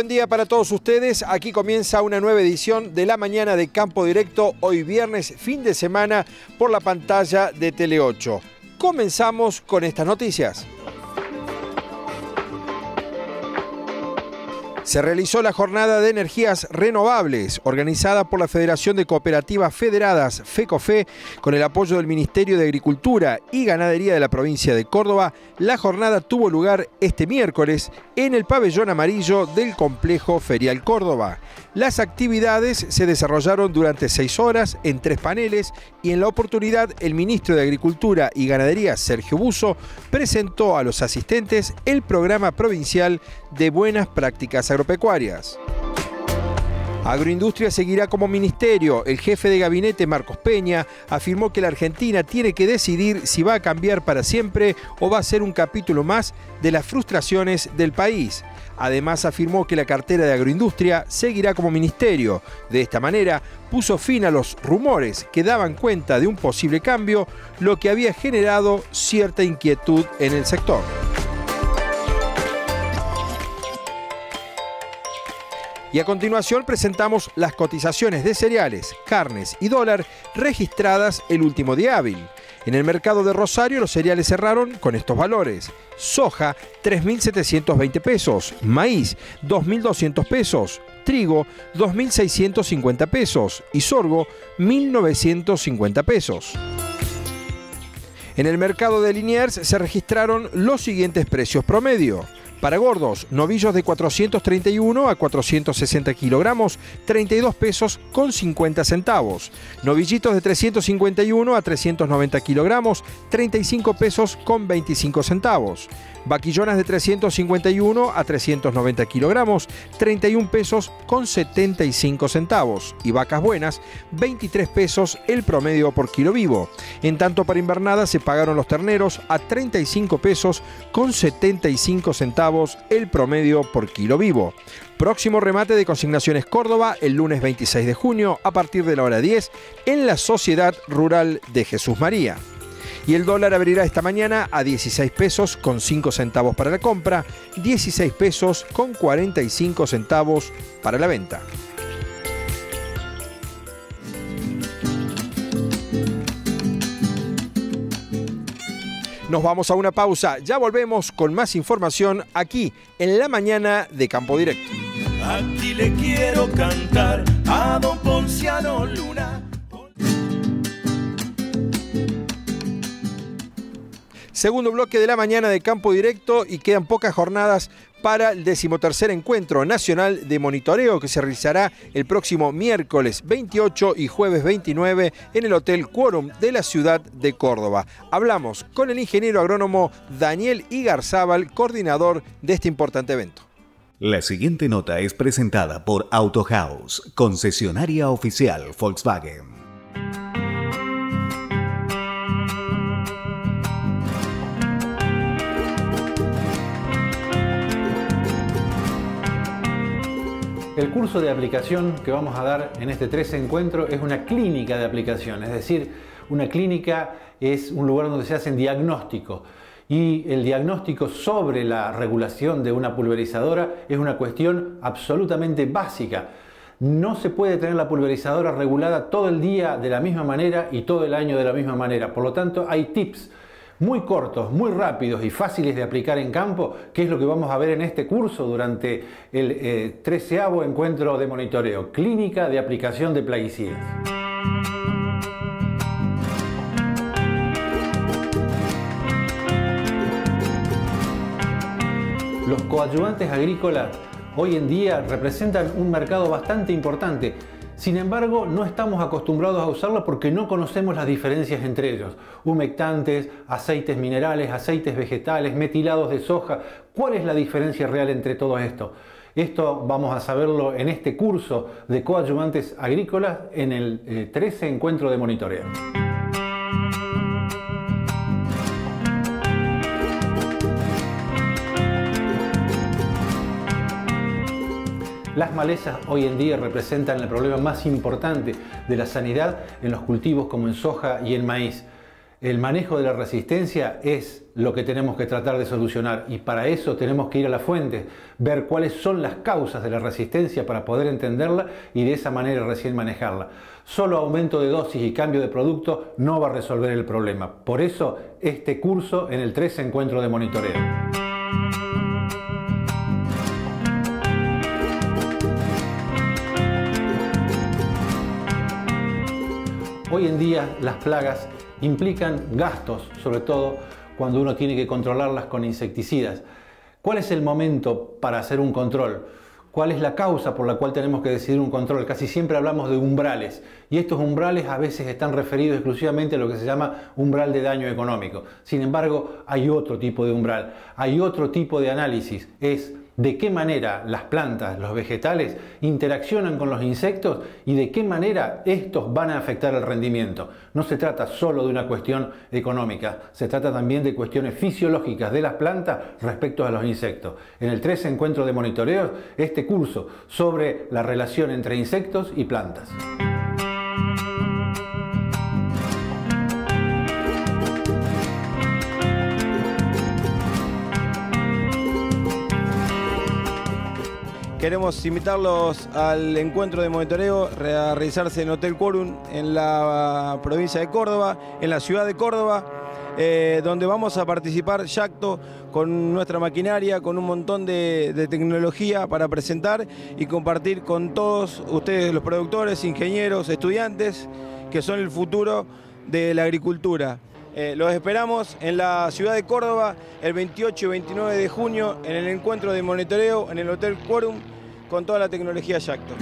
Buen día para todos ustedes. Aquí comienza una nueva edición de la mañana de Campo Directo, hoy viernes, fin de semana, por la pantalla de Tele 8. Comenzamos con estas noticias. Se realizó la jornada de energías renovables organizada por la Federación de Cooperativas Federadas, FECOFE, con el apoyo del Ministerio de Agricultura y Ganadería de la provincia de Córdoba. La jornada tuvo lugar este miércoles en el pabellón amarillo del complejo Ferial Córdoba. Las actividades se desarrollaron durante seis horas en tres paneles y en la oportunidad el ministro de Agricultura y Ganadería, Sergio Buso, presentó a los asistentes el programa provincial de buenas prácticas agropecuarias. Agroindustria seguirá como ministerio. El jefe de gabinete, Marcos Peña, afirmó que la Argentina tiene que decidir si va a cambiar para siempre o va a ser un capítulo más de las frustraciones del país. Además afirmó que la cartera de agroindustria seguirá como ministerio. De esta manera puso fin a los rumores que daban cuenta de un posible cambio, lo que había generado cierta inquietud en el sector. Y a continuación presentamos las cotizaciones de cereales, carnes y dólar registradas el último día hábil. En el mercado de Rosario los cereales cerraron con estos valores. Soja 3.720 pesos, maíz 2.200 pesos, trigo 2.650 pesos y sorgo 1.950 pesos. En el mercado de Liniers se registraron los siguientes precios promedio. Para gordos, novillos de 431 a 460 kilogramos, 32 pesos con 50 centavos. Novillitos de 351 a 390 kilogramos, 35 pesos con 25 centavos. Vaquillonas de 351 a 390 kilogramos, 31 pesos con 75 centavos. Y vacas buenas, 23 pesos el promedio por kilo vivo. En tanto para invernada se pagaron los terneros a 35 pesos con 75 centavos el promedio por kilo vivo. Próximo remate de consignaciones Córdoba el lunes 26 de junio a partir de la hora 10 en la Sociedad Rural de Jesús María y el dólar abrirá esta mañana a 16 pesos con 5 centavos para la compra, 16 pesos con 45 centavos para la venta. Nos vamos a una pausa, ya volvemos con más información aquí en la mañana de Campo Directo. Aquí le quiero cantar a don Ponciano Luna. Segundo bloque de la mañana de campo directo y quedan pocas jornadas para el decimotercer encuentro nacional de monitoreo que se realizará el próximo miércoles 28 y jueves 29 en el Hotel Quórum de la ciudad de Córdoba. Hablamos con el ingeniero agrónomo Daniel Igarzábal, coordinador de este importante evento. La siguiente nota es presentada por Auto House, concesionaria oficial Volkswagen. El curso de aplicación que vamos a dar en este 13 encuentro es una clínica de aplicación, es decir, una clínica es un lugar donde se hacen diagnósticos y el diagnóstico sobre la regulación de una pulverizadora es una cuestión absolutamente básica. No se puede tener la pulverizadora regulada todo el día de la misma manera y todo el año de la misma manera. Por lo tanto, hay tips muy cortos, muy rápidos y fáciles de aplicar en campo, que es lo que vamos a ver en este curso durante el eh, encuentro de monitoreo, clínica de aplicación de plaguicidas. Los coadyuvantes agrícolas hoy en día representan un mercado bastante importante sin embargo, no estamos acostumbrados a usarla porque no conocemos las diferencias entre ellos. Humectantes, aceites minerales, aceites vegetales, metilados de soja. ¿Cuál es la diferencia real entre todo esto? Esto vamos a saberlo en este curso de coadyuvantes agrícolas en el 13 eh, encuentro de monitoreo. Las malezas hoy en día representan el problema más importante de la sanidad en los cultivos como en soja y en maíz. El manejo de la resistencia es lo que tenemos que tratar de solucionar y para eso tenemos que ir a la fuente, ver cuáles son las causas de la resistencia para poder entenderla y de esa manera recién manejarla. Solo aumento de dosis y cambio de producto no va a resolver el problema. Por eso este curso en el 3 encuentro de monitoreo. Hoy en día las plagas implican gastos, sobre todo cuando uno tiene que controlarlas con insecticidas. ¿Cuál es el momento para hacer un control? ¿Cuál es la causa por la cual tenemos que decidir un control? Casi siempre hablamos de umbrales y estos umbrales a veces están referidos exclusivamente a lo que se llama umbral de daño económico. Sin embargo, hay otro tipo de umbral, hay otro tipo de análisis, de qué manera las plantas, los vegetales, interaccionan con los insectos y de qué manera estos van a afectar el rendimiento. No se trata solo de una cuestión económica, se trata también de cuestiones fisiológicas de las plantas respecto a los insectos. En el 3 encuentro de monitoreo, este curso sobre la relación entre insectos y plantas. Queremos invitarlos al encuentro de monitoreo a realizarse en Hotel Quorum en la provincia de Córdoba, en la ciudad de Córdoba, eh, donde vamos a participar Yacto con nuestra maquinaria, con un montón de, tecnología para presentar y compartir con todos ustedes, los productores, ingenieros, estudiantes, que son el futuro de la agricultura. Eh, los esperamos en la ciudad de Córdoba el 28 y 29 de junio en el encuentro de monitoreo en el Hotel Quorum con toda la tecnología Yacto.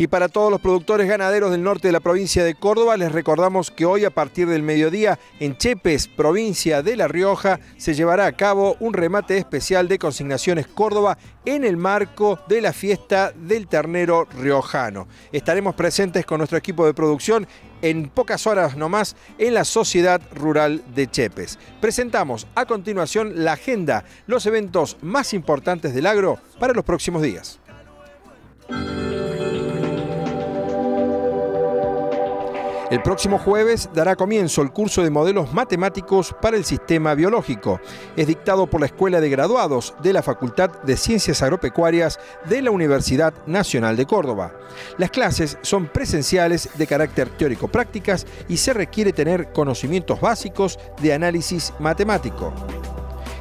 Y para todos los productores ganaderos del norte de la provincia de Córdoba, les recordamos que hoy a partir del mediodía en Chepes, provincia de La Rioja, se llevará a cabo un remate especial de consignaciones Córdoba en el marco de la fiesta del ternero riojano. Estaremos presentes con nuestro equipo de producción en pocas horas nomás en la Sociedad Rural de Chepes. Presentamos a continuación la agenda, los eventos más importantes del agro para los próximos días. El próximo jueves dará comienzo el curso de modelos matemáticos para el sistema biológico. Es dictado por la Escuela de Graduados de la Facultad de Ciencias Agropecuarias de la Universidad Nacional de Córdoba. Las clases son presenciales de carácter teórico-prácticas y se requiere tener conocimientos básicos de análisis matemático.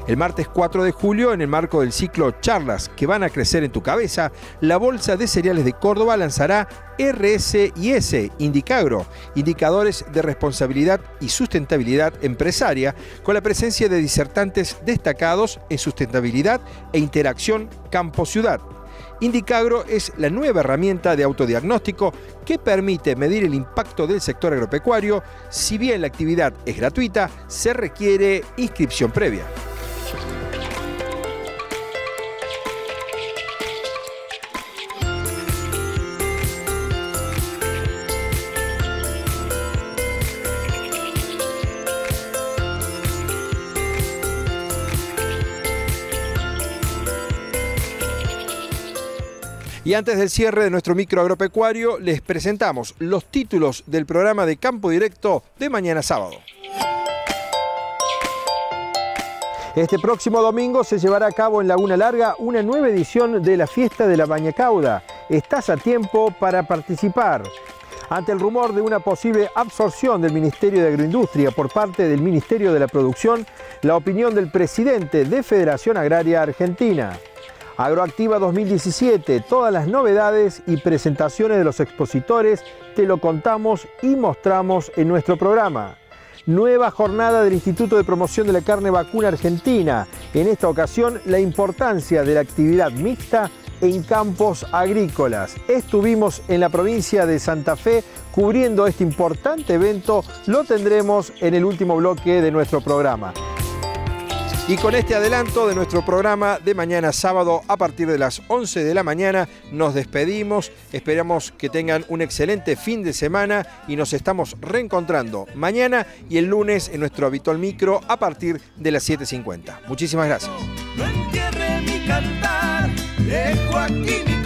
El martes 4 de julio, en el marco del ciclo Charlas que van a crecer en tu cabeza, la Bolsa de Cereales de Córdoba lanzará RSIS Indicagro, indicadores de responsabilidad y sustentabilidad empresaria, con la presencia de disertantes destacados en sustentabilidad e interacción campo-ciudad. Indicagro es la nueva herramienta de autodiagnóstico que permite medir el impacto del sector agropecuario. Si bien la actividad es gratuita, se requiere inscripción previa. Y antes del cierre de nuestro micro agropecuario, les presentamos los títulos del programa de Campo Directo de mañana sábado. Este próximo domingo se llevará a cabo en Laguna Larga una nueva edición de la fiesta de la Bañacauda. Estás a tiempo para participar. Ante el rumor de una posible absorción del Ministerio de Agroindustria por parte del Ministerio de la Producción, la opinión del presidente de Federación Agraria Argentina. Agroactiva 2017, todas las novedades y presentaciones de los expositores te lo contamos y mostramos en nuestro programa. Nueva jornada del Instituto de Promoción de la Carne Vacuna Argentina. En esta ocasión, la importancia de la actividad mixta en campos agrícolas. Estuvimos en la provincia de Santa Fe cubriendo este importante evento. Lo tendremos en el último bloque de nuestro programa. Y con este adelanto de nuestro programa de mañana sábado a partir de las 11 de la mañana nos despedimos. Esperamos que tengan un excelente fin de semana y nos estamos reencontrando mañana y el lunes en nuestro habitual micro a partir de las 7.50. Muchísimas gracias. No mi cantar de Joaquín